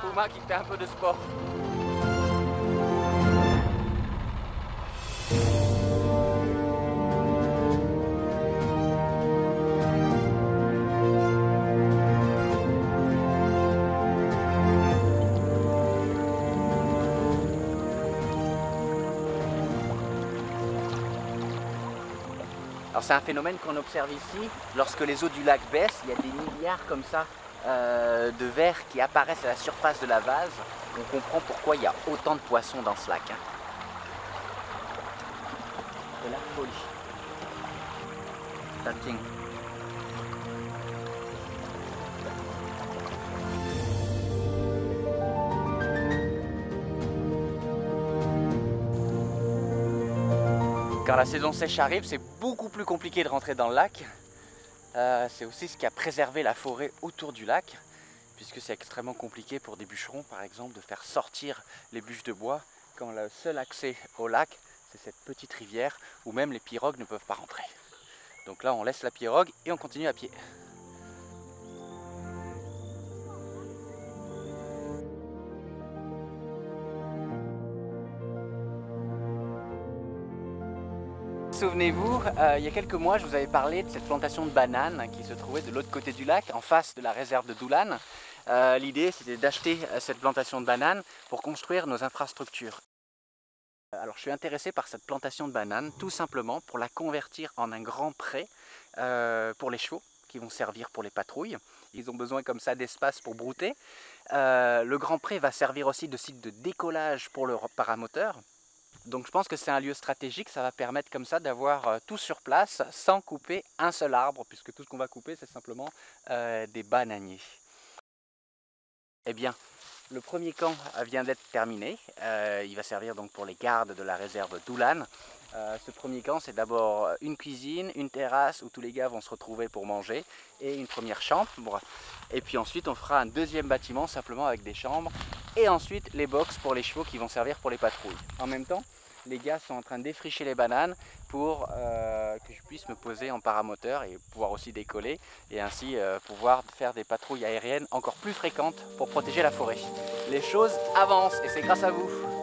Puma qui fait un peu de sport. C'est un phénomène qu'on observe ici. Lorsque les eaux du lac baissent, il y a des milliards comme ça euh, de vers qui apparaissent à la surface de la vase. On comprend pourquoi il y a autant de poissons dans ce lac. hein. La folie. Quand la saison sèche arrive, c'est beaucoup plus compliqué de rentrer dans le lac. Euh, c'est aussi ce qui a préservé la forêt autour du lac, puisque c'est extrêmement compliqué pour des bûcherons, par exemple, de faire sortir les bûches de bois quand le seul accès au lac, c'est cette petite rivière où même les pirogues ne peuvent pas rentrer. Donc là, on laisse la pirogue et on continue à pied. Souvenez-vous, euh, il y a quelques mois, je vous avais parlé de cette plantation de bananes qui se trouvait de l'autre côté du lac, en face de la réserve de Doulan. Euh, L'idée, c'était d'acheter euh, cette plantation de bananes pour construire nos infrastructures. Alors, je suis intéressé par cette plantation de bananes, tout simplement pour la convertir en un grand pré pour les chevaux qui vont servir pour les patrouilles. Ils ont besoin comme ça d'espace pour brouter. Le grand pré va servir aussi de site de décollage pour le paramoteur. Donc je pense que c'est un lieu stratégique, ça va permettre comme ça d'avoir euh, tout sur place sans couper un seul arbre, puisque tout ce qu'on va couper c'est simplement euh, des bananiers. Eh bien, le premier camp euh, vient d'être terminé, il va servir donc pour les gardes de la réserve d'Oulan. Ce premier camp c'est d'abord une cuisine, une terrasse où tous les gars vont se retrouver pour manger et une première chambre. Et puis ensuite on fera un deuxième bâtiment simplement avec des chambres et ensuite les box pour les chevaux qui vont servir pour les patrouilles. En même temps, les gars sont en train de défricher les bananes pour euh, que je puisse me poser en paramoteur et pouvoir aussi décoller et ainsi euh, pouvoir faire des patrouilles aériennes encore plus fréquentes pour protéger la forêt. Les choses avancent et c'est grâce à vous.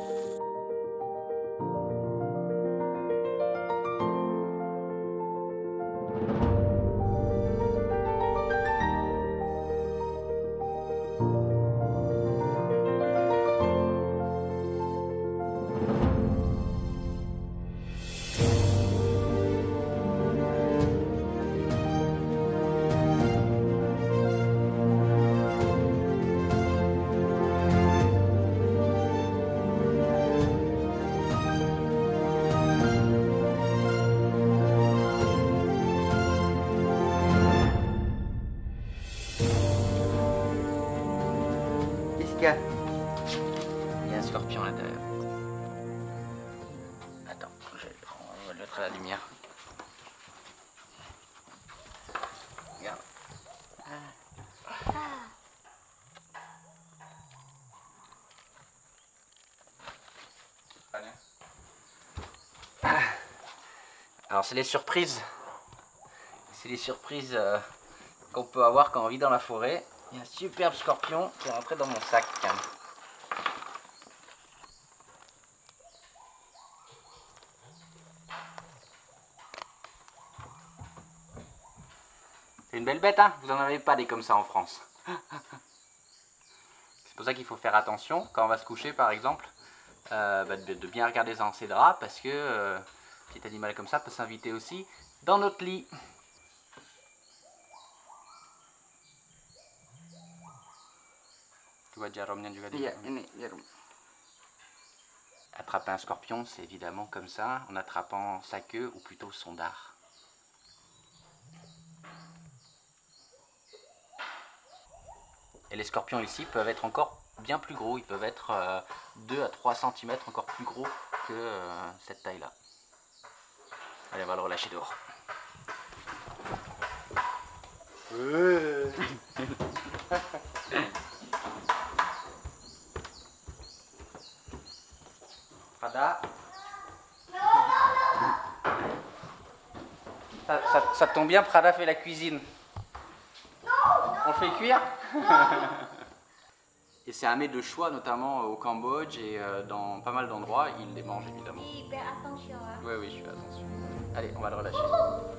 La lumière. Alors c'est les surprises. C'est les surprises euh, qu'on peut avoir quand on vit dans la forêt. Il y a un superbe scorpion qui est rentré dans mon sac. Une belle bête, hein Vous en avez pas des comme ça en France. C'est pour ça qu'il faut faire attention quand on va se coucher, par exemple, euh, bah, de, de bien regarder dans ses draps parce que euh, petit animal comme ça peut s'inviter aussi dans notre lit. Attraper un scorpion, c'est évidemment comme ça, en attrapant sa queue ou plutôt son dard. Et les scorpions ici peuvent être encore bien plus gros, ils peuvent être euh, 2 à 3 cm encore plus gros que euh, cette taille-là. Allez, on va le relâcher dehors. Prada. Ça, ça- ça tombe bien, Prada fait la cuisine. On le fait cuire Et c'est un mets de choix, notamment au Cambodge et euh, dans pas mal d'endroits. Ils les mangent évidemment. Attention. Hein. Oui, oui, je fais attention. Allez, on va le relâcher. Oh,